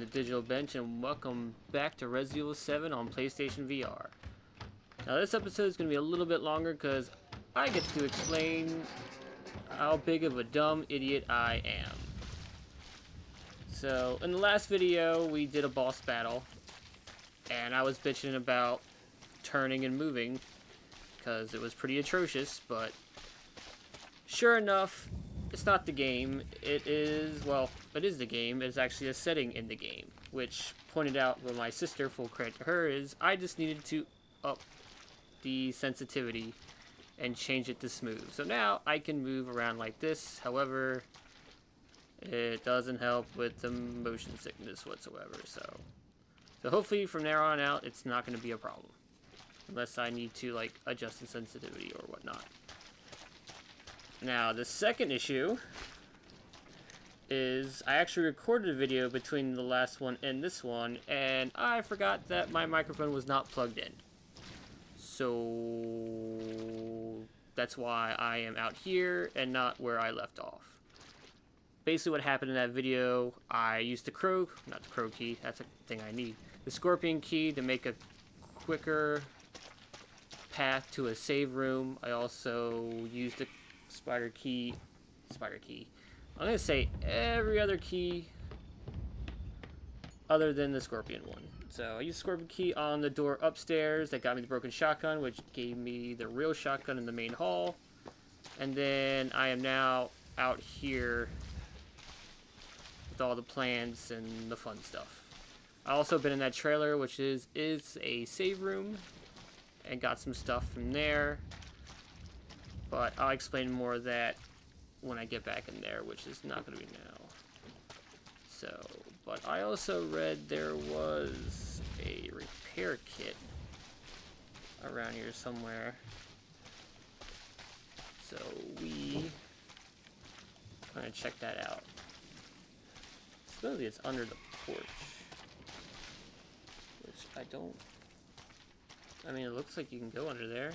the Digital Bench and welcome back to Resident Evil 7 on PlayStation VR. Now this episode is going to be a little bit longer because I get to explain how big of a dumb idiot I am. So, in the last video, we did a boss battle, and I was bitching about turning and moving, because it was pretty atrocious, but sure enough, it's not the game. It is, well, it is the game. It's actually a setting in the game, which pointed out with my sister, full credit to her, is I just needed to up the sensitivity and change it to smooth. So now I can move around like this. However, it doesn't help with the motion sickness whatsoever. So, so hopefully from there on out, it's not going to be a problem. Unless I need to like adjust the sensitivity or whatnot. Now, the second issue is I actually recorded a video between the last one and this one, and I forgot that my microphone was not plugged in. So that's why I am out here and not where I left off. Basically what happened in that video, I used the crow, not the crow key, that's a thing I need. The scorpion key to make a quicker path to a save room. I also used the spider key, spider key. I'm gonna say every other key other than the scorpion one. So I used scorpion key on the door upstairs that got me the broken shotgun, which gave me the real shotgun in the main hall. And then I am now out here with all the plants and the fun stuff. I also been in that trailer, which is is a save room, and got some stuff from there. But I'll explain more of that when I get back in there, which is not going to be now. So, but I also read there was a repair kit around here somewhere. So we going to check that out. Supposedly it's under the porch. Which I don't... I mean, it looks like you can go under there.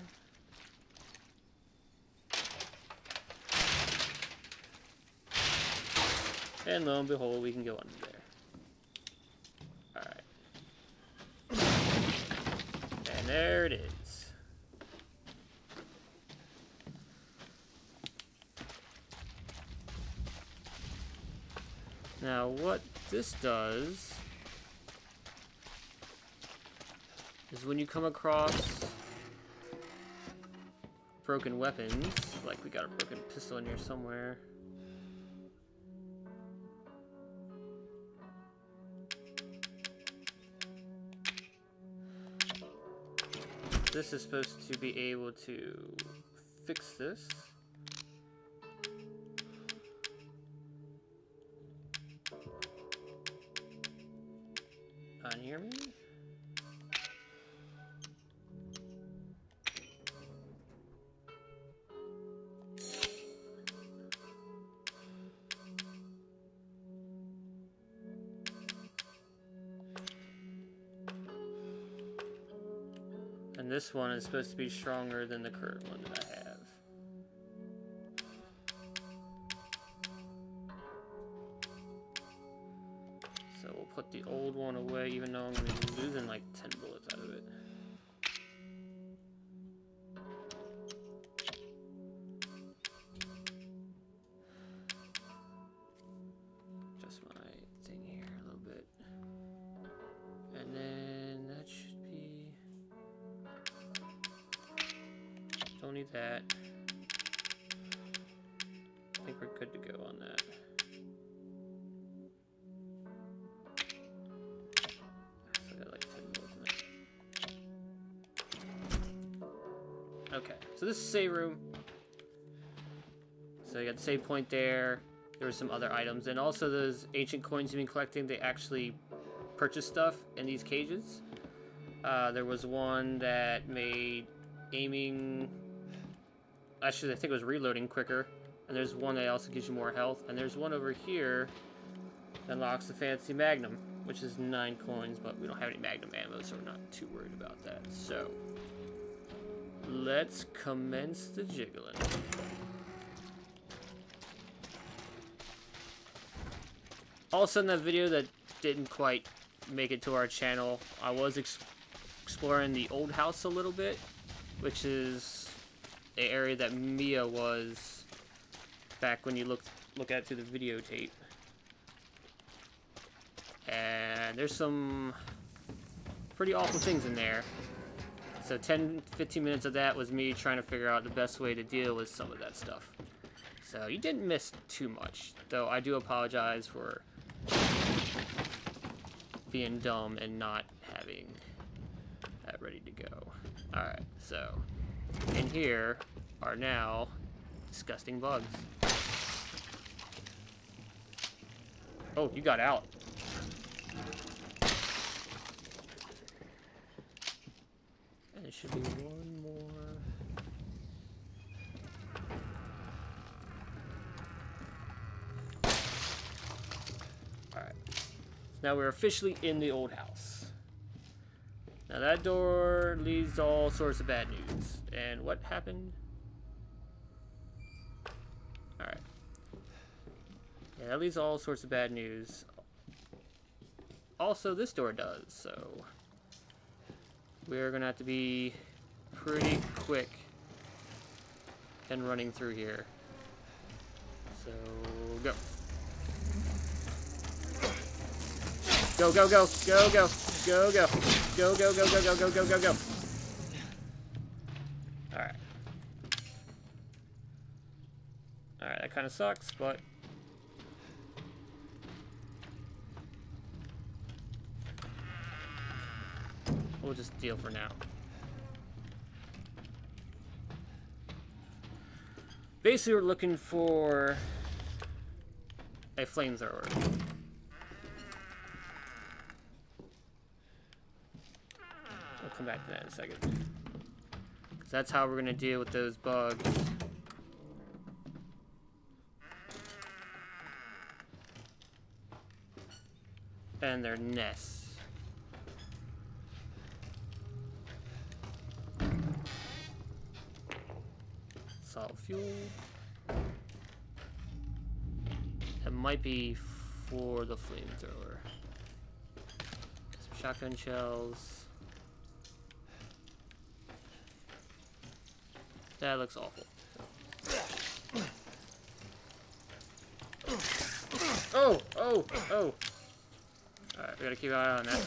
And lo and behold, we can go under there. Alright. And there it is. Now, what this does is when you come across broken weapons, like we got a broken pistol in here somewhere. This is supposed to be able to fix this. One is supposed to be stronger than the current one that I have. So we'll put the old one away, even though I'm going to be losing like 10 bullets out of it. So this is save room. So you got the save point there. There were some other items. And also those ancient coins you've been collecting, they actually purchase stuff in these cages. Uh, there was one that made aiming actually I think it was reloading quicker. And there's one that also gives you more health. And there's one over here that unlocks the fancy magnum, which is nine coins, but we don't have any magnum ammo, so we're not too worried about that. So let's commence the jiggling. Also in that video that didn't quite make it to our channel, I was ex exploring the old house a little bit, which is the area that Mia was back when you look look at through the videotape. And there's some pretty awful things in there. So 10, 15 minutes of that was me trying to figure out the best way to deal with some of that stuff. So you didn't miss too much, though I do apologize for being dumb and not having that ready to go. Alright, so in here are now disgusting bugs. Oh, you got out. And there should be one more. Alright. So now we're officially in the old house. Now that door leads to all sorts of bad news. And what happened? Alright. Yeah, that leads to all sorts of bad news. Also, this door does, so... We're gonna have to be pretty quick and running through here. So, go. Go, go, go, go, go, go, go, go, go, go, go, go, go, go, go, go. Alright. Alright, that kind of sucks, but... We'll just deal for now. Basically, we're looking for a flamethrower. We'll come back to that in a second. That's how we're going to deal with those bugs. And their nests. Solid fuel. It might be for the flamethrower. Some shotgun shells. That looks awful. Oh, oh, oh. Alright, we gotta keep an eye on that.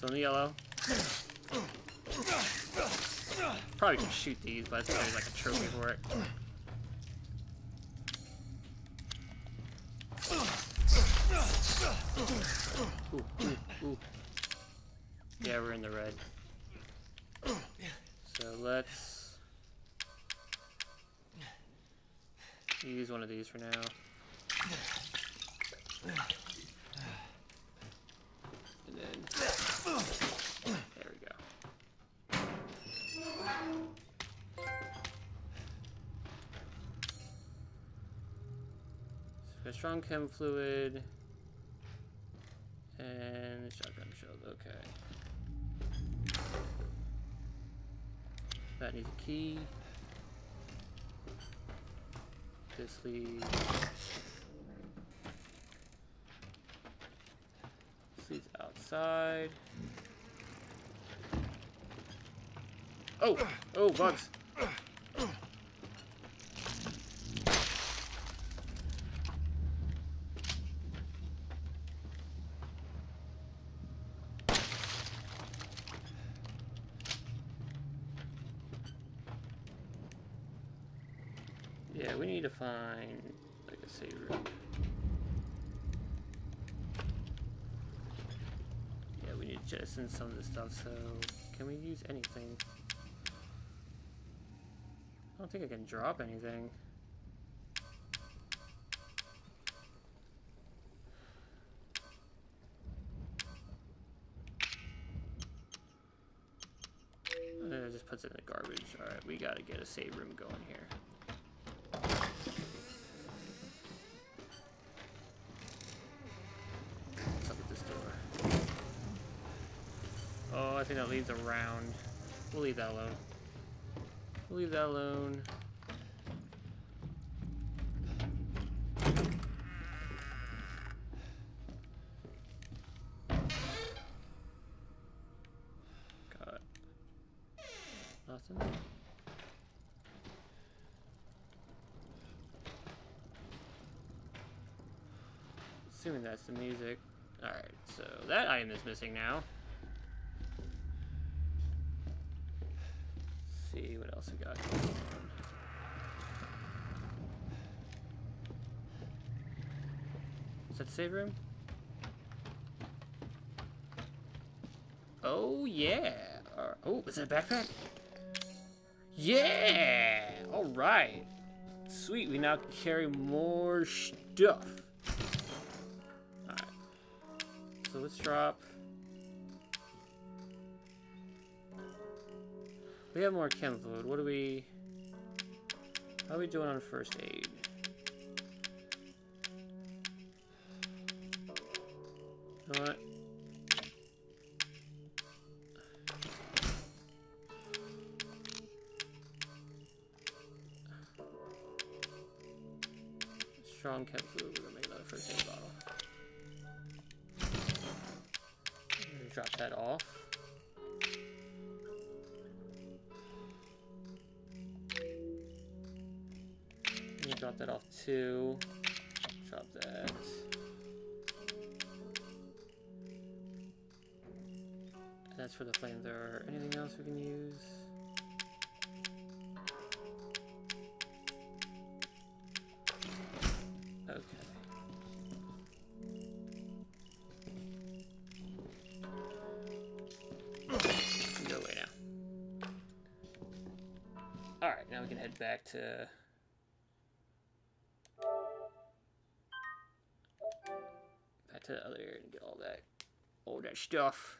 So in the yellow. Probably can shoot these, but it's probably like a trophy for it. Ooh, ooh, ooh. Yeah, we're in the red. So let's use one of these for now. And then So strong chem fluid and shotgun shells. Okay. That needs a key. This leads. This leads outside. Oh! Oh, bugs! Yeah, we need to find like a save room. Yeah, we need to jettison some of this stuff, so can we use anything? I don't think I can drop anything. It just puts it in the garbage. Alright, we gotta get a save room going here. Leads around. We'll leave that alone. We'll leave that alone. Got nothing. Assuming that's the music. Alright, so that item is missing now. Let's see what else we got going on. Is that the save room? Oh, yeah. Oh, is that a backpack? Yeah! Alright. Sweet, we now carry more stuff. Alright. So let's drop... We have more chem fluid. What do we... How are we doing on first aid? You know? Strong chem fluid. We're gonna make another first aid bottle. Drop that off. That. Drop that. That's for the flamethrower. Anything else we can use? Okay. Go away now. Alright, now we can head back to... to the other and get all that... All that stuff.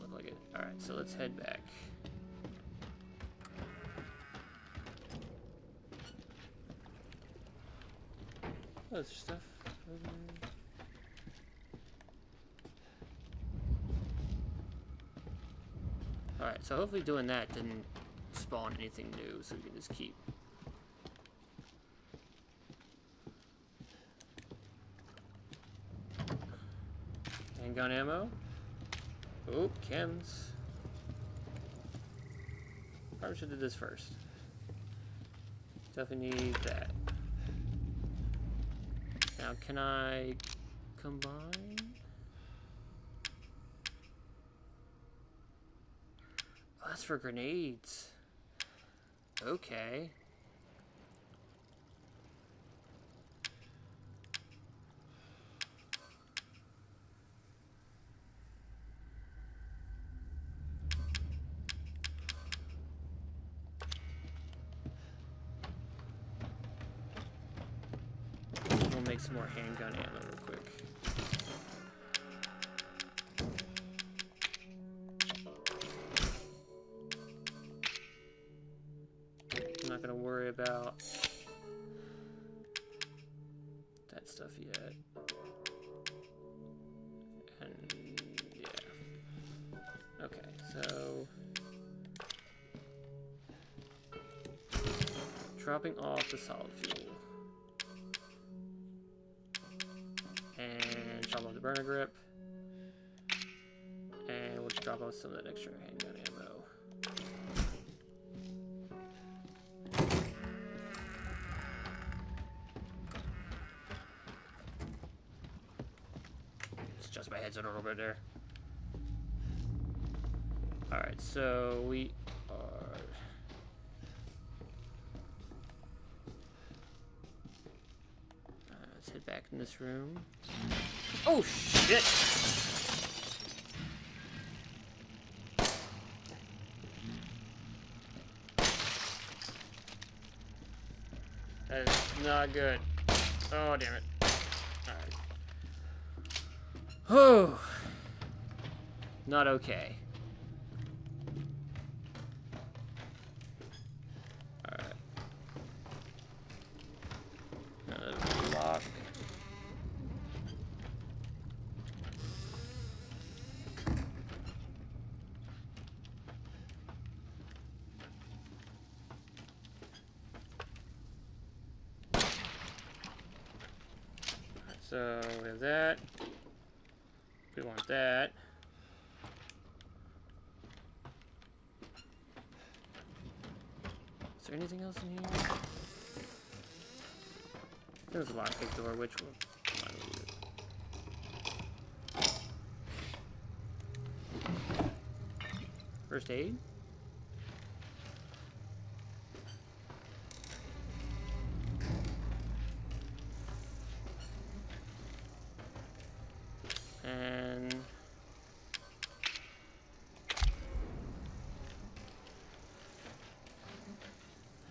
Look like it. Alright, so let's head back. Oh, there's stuff over there. Alright, so hopefully doing that didn't spawn anything new, so we can just keep Handgun ammo. Oh, chems. Probably should do this first. Definitely need that. Now, can I combine? That's for grenades. Okay. Dropping off the solid fuel. And drop off the burner grip. And we'll drop off some of that extra handgun ammo. Let's adjust my headset a little bit there. Alright, so we are Uh, let's head back in this room. Oh shit! That is not good. Oh damn it. Alright. Oh not okay. So we have that. We want that. Is there anything else in here? There's a lockpick door, which will First aid?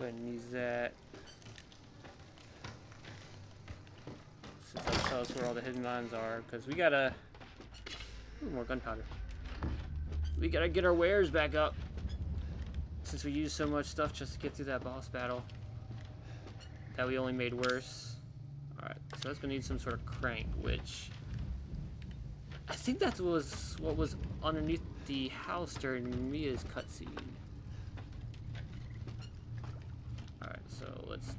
Go ahead use that. Since that'll tell us where all the hidden mines are, because we gotta... Ooh, more gunpowder. We gotta get our wares back up. Since we used so much stuff just to get through that boss battle. That we only made worse. Alright, so that's gonna need some sort of crank, which... I think that was what was underneath the house during Mia's cutscene. Alright, so let's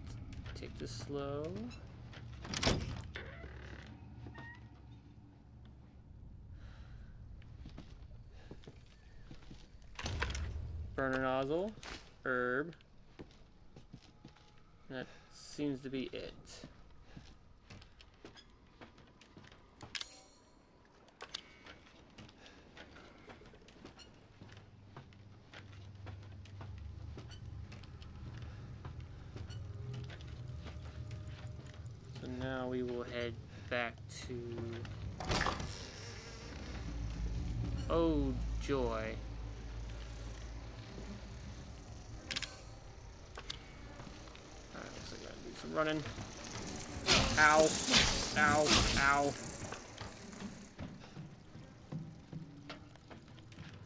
this slow. burner nozzle, herb. That seems to be it. Now we will head back to... Oh, joy. I'm running. Ow. Ow. Ow.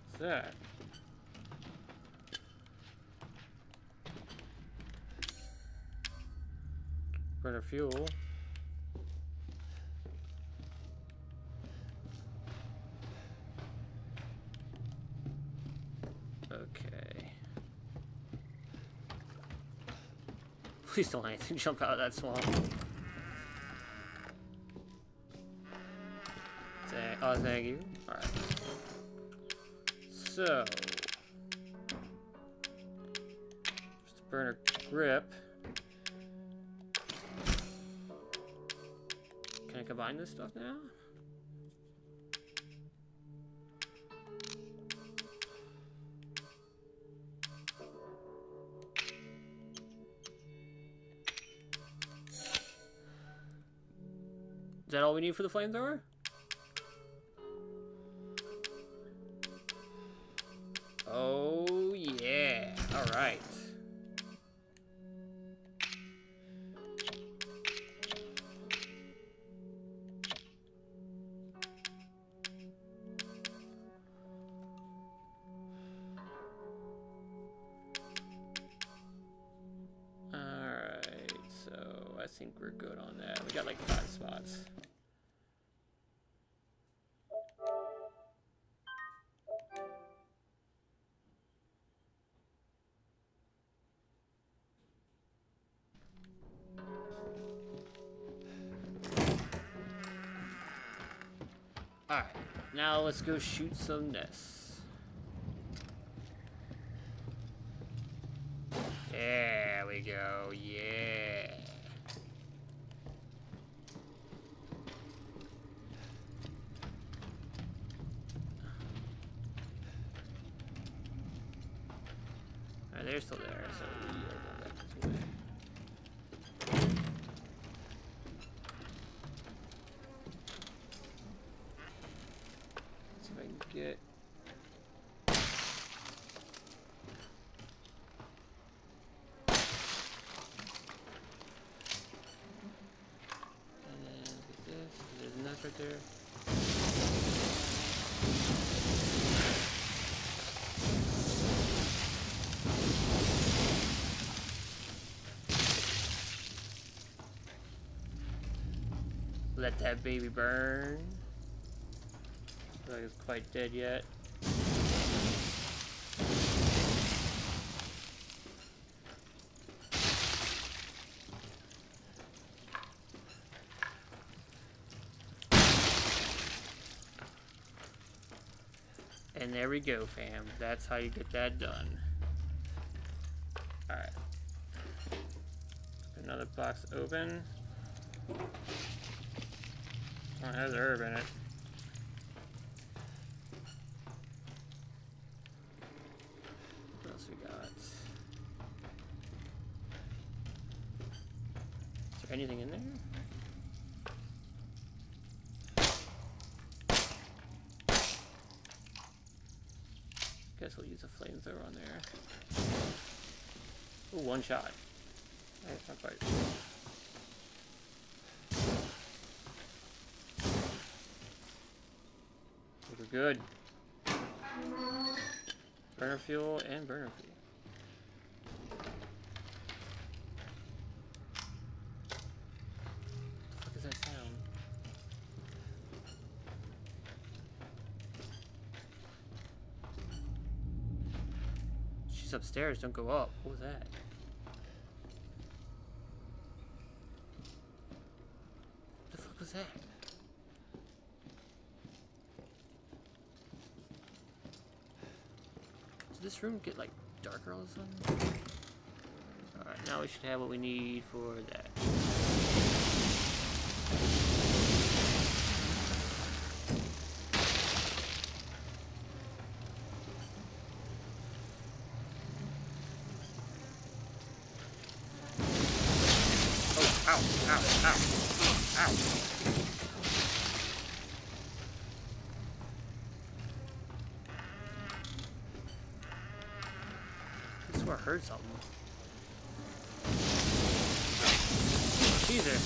What's that? Burner fuel. Please don't let anything jump out of that swamp. Thank oh, thank you. Alright. So. Just a burner grip. Can I combine this stuff now? That all we need for the flamethrower? Oh, yeah. Alright. Alright, so I think we're good on that. We got like five spots. Let's go shoot some nests. There we go, yeah. Right, they're still there, so get And then get this, there's a nest right there. Let that baby burn Looks like it's quite dead yet. And there we go, fam. That's how you get that done. Alright. Another box open. It has herb in it. What else we got? Is there anything in there? Guess we'll use a flamethrower on there. Ooh, one shot. Oh, not quite. We're good. Burner fuel and burner fuel. What the fuck is that sound? She's upstairs, don't go up. What was that? What the fuck was that? Did this room get like darker all of a sudden? Alright, now we should have what we need for that. Oh, ow, ow, ow, ow. I swear I heard something. Jesus.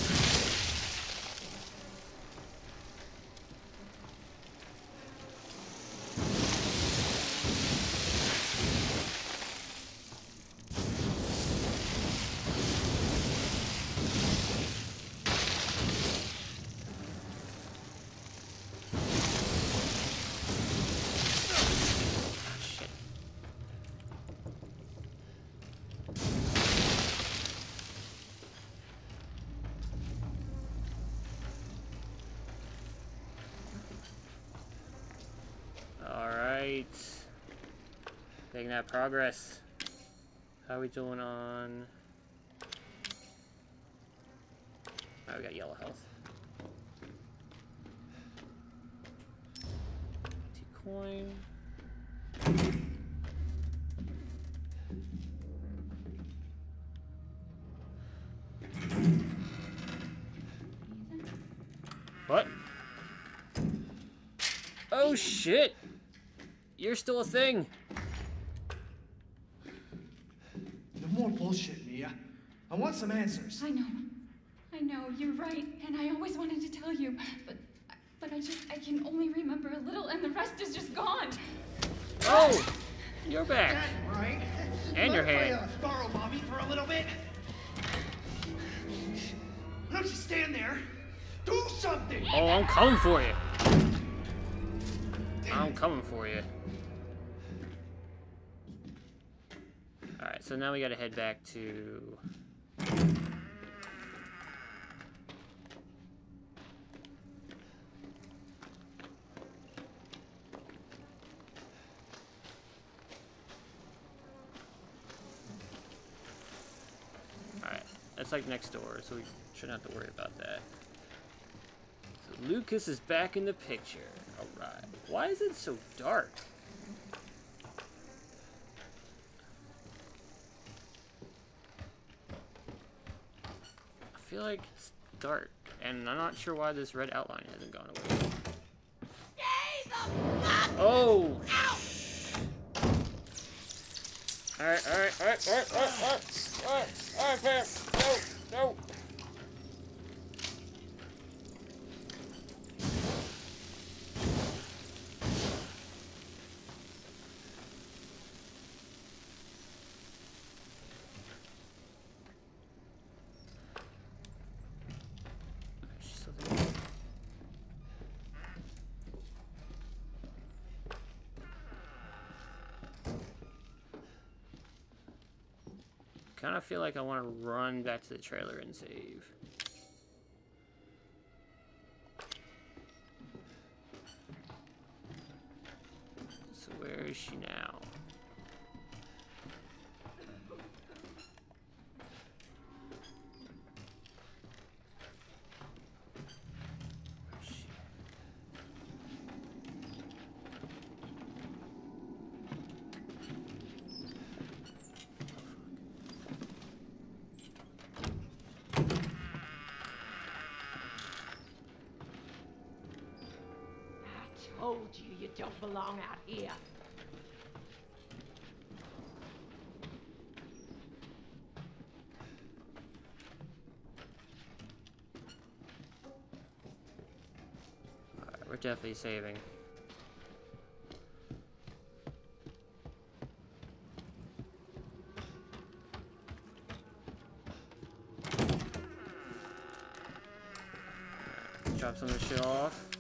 Shit. Alright. Making that progress. How are we doing on... Oh, we got yellow health. T-coin. What? Oh shit! You're still a thing! No more bullshit, Mia. I want some answers. I know. I know, you're right, and I always wanted to tell you, but but I just I can only remember a little and the rest is just gone. Oh! You're back! right? And your Mind if I, hand. uh, borrow mommy for a little bit. Why don't you stand there? Do something! Oh, I'm coming for you! I'm coming for you. So now we gotta head back to... Alright, that's like next door, so we shouldn't have to worry about that. So Lucas is back in the picture. Alright. Why is it so dark? Feel like it's dark, and I'm not sure why this red outline hasn't gone away. Oh! Alright, alright, alright, alright, alright, alright, alright, alright, fam. No, no. Feel like I want to run back to the trailer and save. So is she now? Told you you don't belong out here. We're definitely saving. Drop some of the shit off.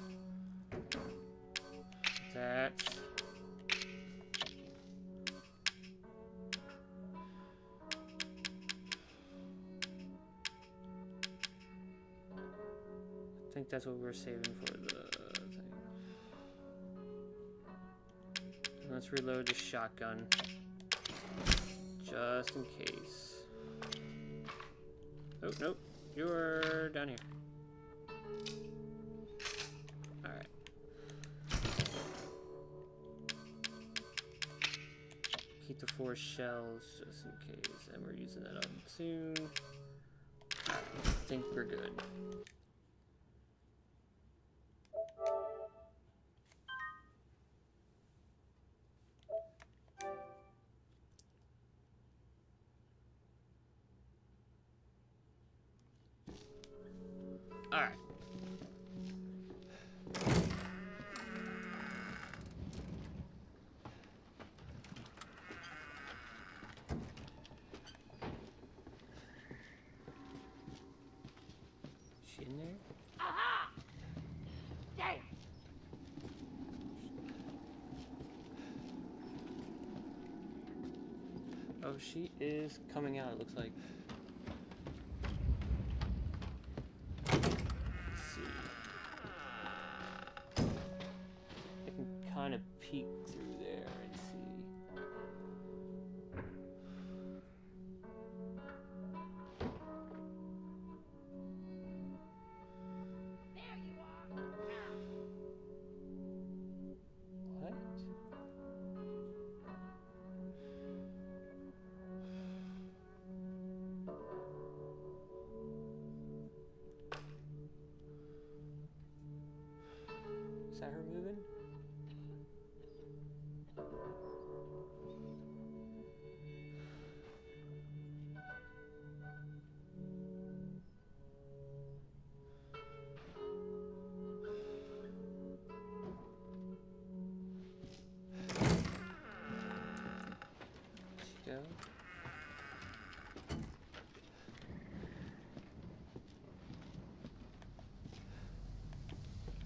That. I think that's what we're saving for the thing. Let's reload the shotgun. Just in case. Oh, nope. You're down here. Four shells just in case. And we're using that up soon. I think we're good. Alright. She in there? Aha! Damn! Oh, she is coming out, it looks like.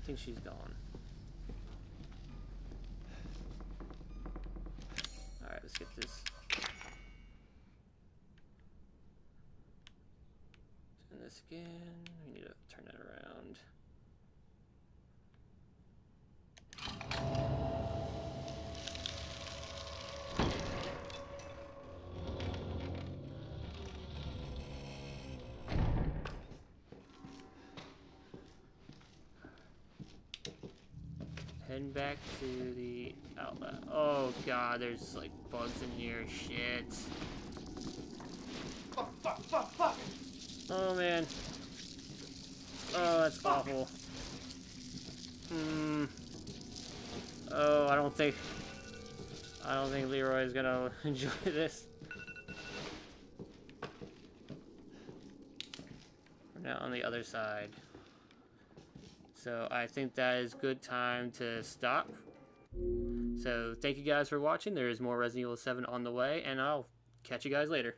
I think she's gone. Alright, let's get this. Turn this again. Heading back to the outlet. Oh god, there's like bugs in here. Shit. Fuck, fuck, fuck, fuck! Oh man. Oh, that's awful. Hmm. Oh, I don't think. I don't think Leroy is gonna enjoy this. We're now on the other side. So I think that is good time to stop. So thank you guys for watching. There is more Resident Evil 7 on the way, and I'll catch you guys later.